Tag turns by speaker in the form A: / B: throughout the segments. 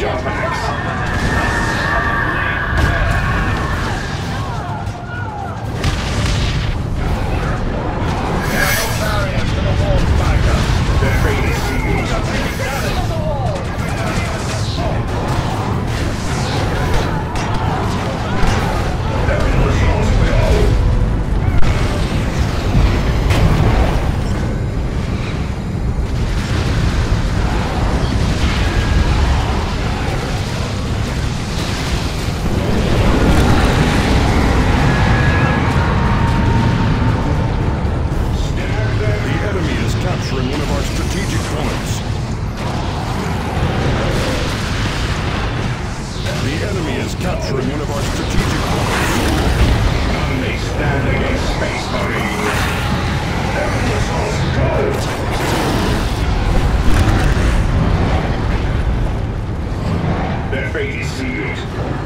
A: your backs. is
B: capturing one of our strategic points.
A: None may stand against Space Marines. Their go. Their fate is sealed.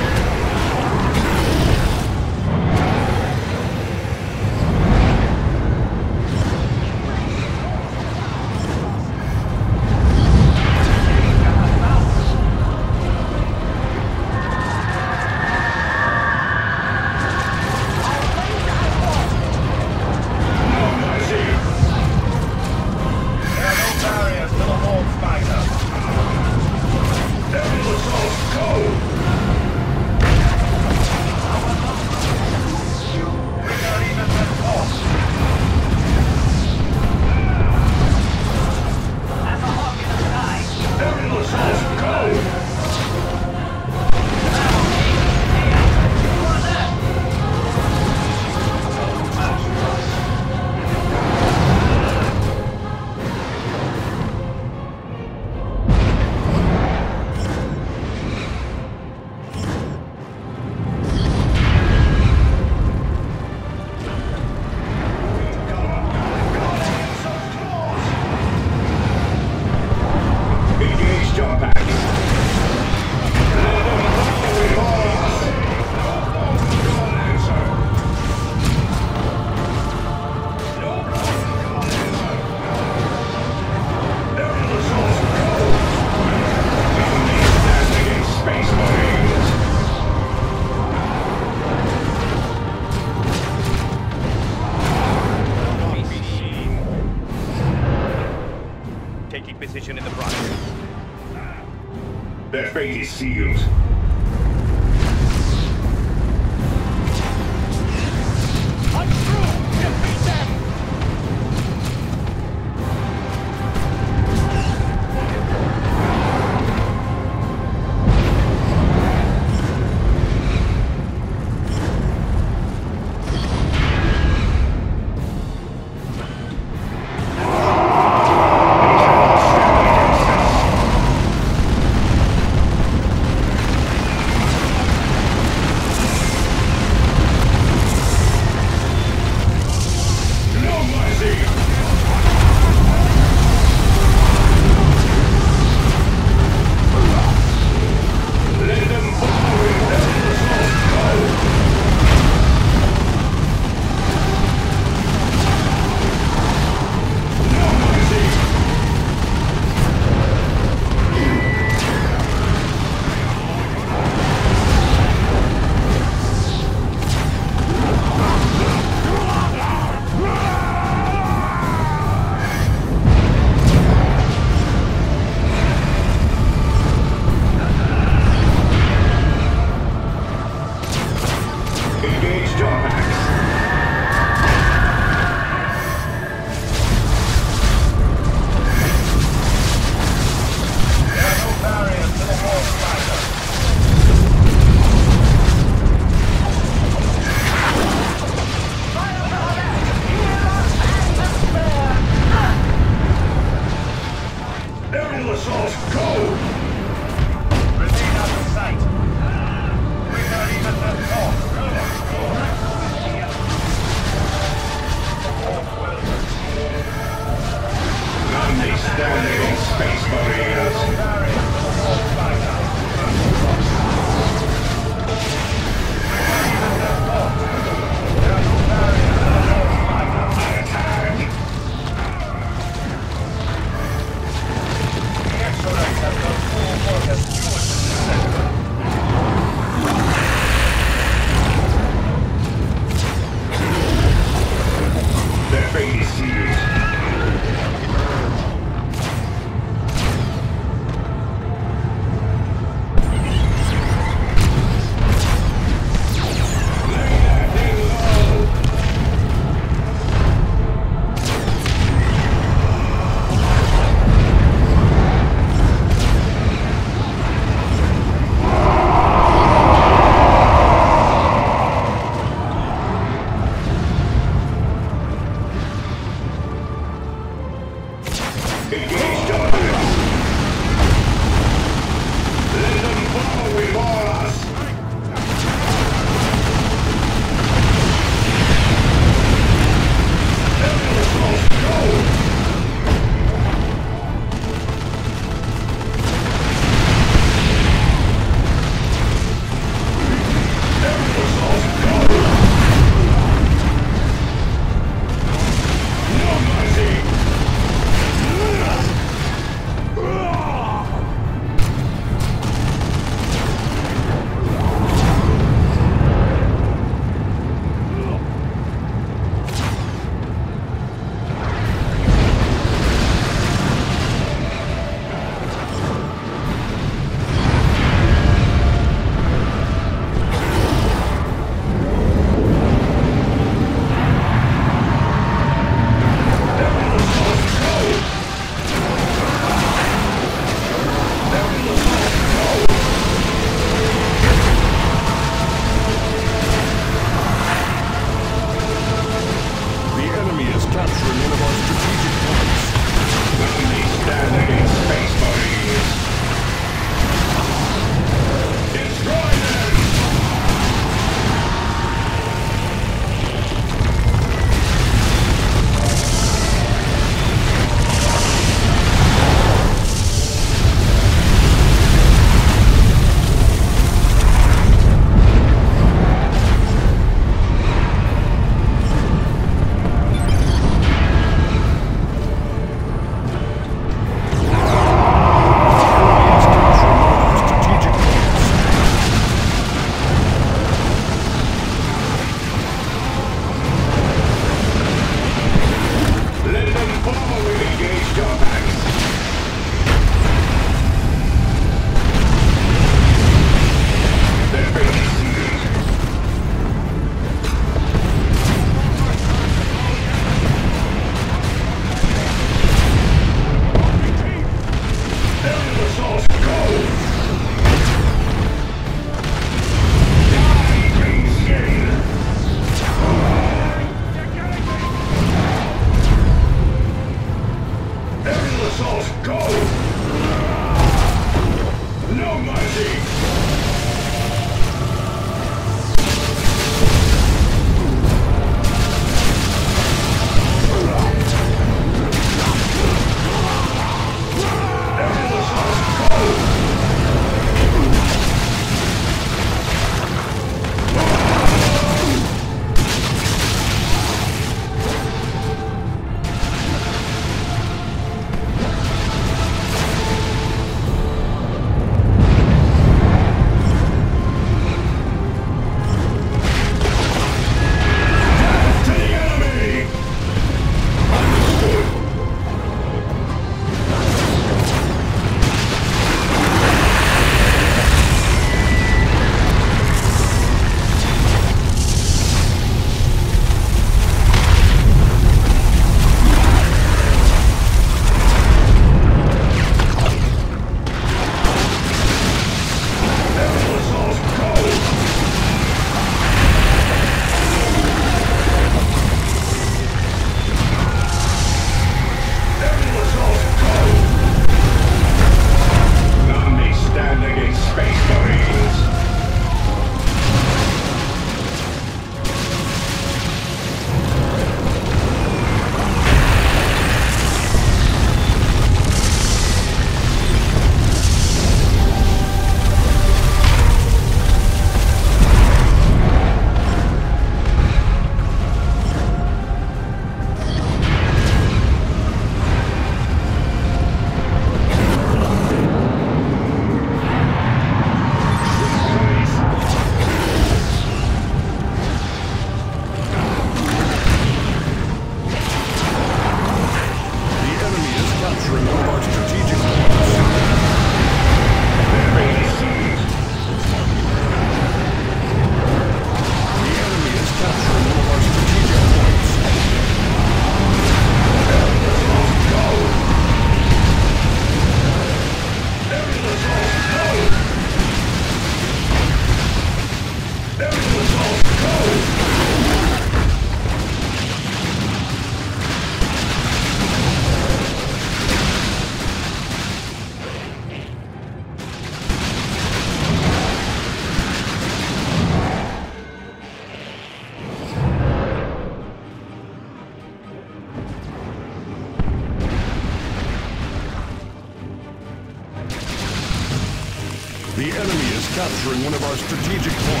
B: Strategic points.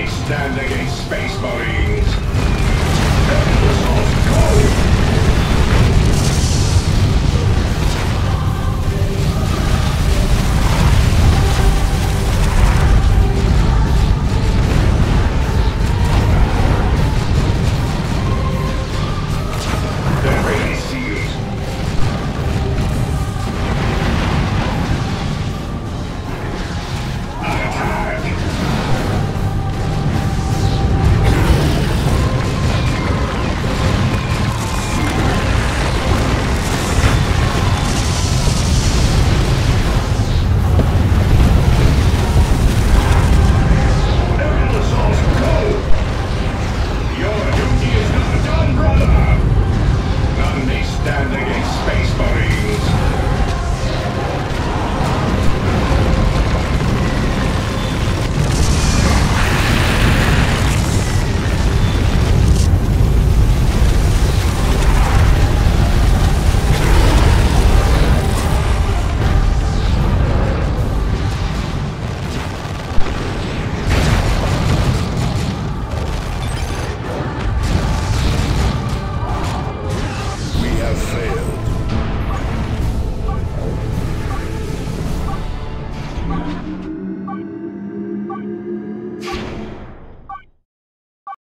A: They stand against space marines.
B: Endless of
A: gold!